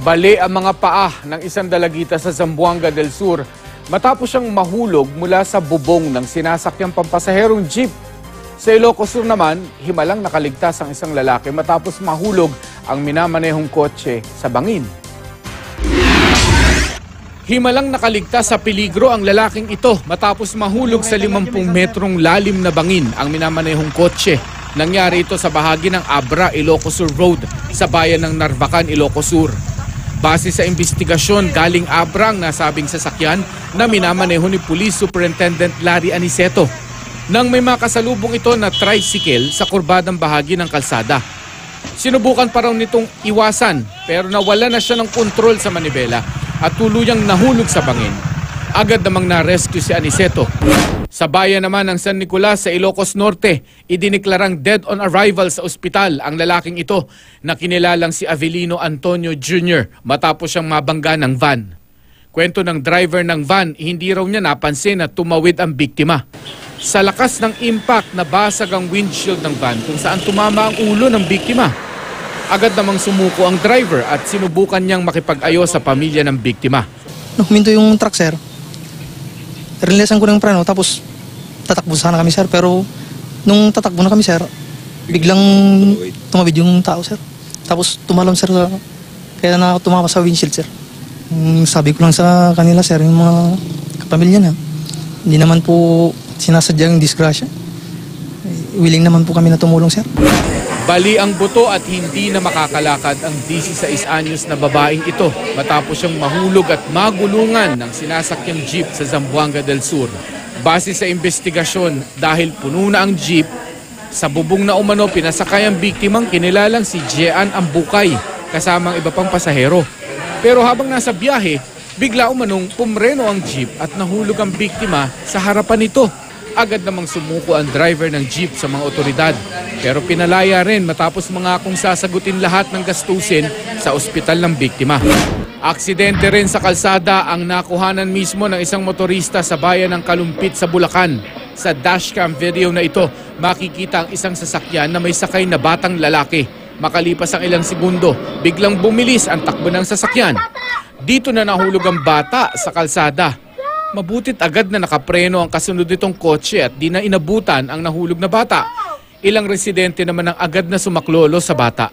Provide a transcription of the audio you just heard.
Bali ang mga paa ng isang dalagita sa Zamboanga del Sur matapos siyang mahulog mula sa bubong ng sinasakyang pampasaherong jeep. Sa Ilocos Sur naman, himalang nakaligtas ang isang lalaki matapos mahulog ang minamanehong kotse sa bangin. Himalang nakaligtas sa peligro ang lalaking ito matapos mahulog sa 50 metrong lalim na bangin ang minamanehong kotse. Nangyari ito sa bahagi ng Abra, Ilocos Sur Road sa bayan ng Narvacan, Ilocos Sur. Base sa investigasyon, galing Abra ang nasabing sasakyan na minamaneho ni Police Superintendent Larry Aniceto. Nang may makasalubong ito na tricycle sa kurbadang bahagi ng kalsada. Sinubukan pa raw nitong iwasan pero nawala na siya ng kontrol sa manibela at tuluyang nahulog sa bangin. Agad namang na-rescue si Aniceto. Sa bayan naman ng San Nicolas sa Ilocos Norte, idiniklarang dead on arrival sa ospital ang lalaking ito na kinilalang si Avelino Antonio Jr. matapos siyang mabangga ng van. Kwento ng driver ng van, hindi raw niya napansin na tumawid ang biktima. Sa lakas ng impact, nabasag ang windshield ng van kung saan tumama ang ulo ng biktima. Agad namang sumuko ang driver at sinubukan niyang makipag-ayos sa pamilya ng biktima. Huminto yung truck, sir. Relasan ko ng preno, tapos tatakbo sana kami, sir. Pero nung tatakbo na kami, sir, biglang tumawid yung tao, sir. Tapos tumalon, sir. Kaya na tumama sa windshield, sir. Sabi ko lang sa kanila, sir, yung mga kapamilya na, hindi naman po sinasadyang disgrasya. Eh, Willing naman po kami na tumulong, sir. Bali ang buto at hindi na makakalakad ang 16 anyos na babaeng ito matapos siyang mahulog at magulungan ng sinasakyang jeep sa Zamboanga del Sur. Base sa investigasyon, dahil puno na ang jeep, sa bubong na umano pinasakay ang biktimang kinilalang si Jean Ambukay kasama ang iba pang pasahero. Pero habang nasa biyahe, bigla umanong pumreno ang jeep at nahulog ang biktima sa harapan nito. Agad namang sumuko ang driver ng jeep sa mga otoridad. Pero pinalaya rin matapos mga akong sasagutin lahat ng gastusin sa ospital ng biktima. Aksidente rin sa kalsada ang nakuhanan mismo ng isang motorista sa bayan ng Kalumpit sa Bulacan. Sa dashcam video na ito, makikita ang isang sasakyan na may sakay na batang lalaki. Makalipas ang ilang segundo, biglang bumilis ang takbo ng sasakyan. Dito na nahulog ang bata sa kalsada. Mabutit agad na nakapreno ang kasunod nitong kotse at di na inabutan ang nahulog na bata. Ilang residente naman ang agad na sumaklolo sa bata.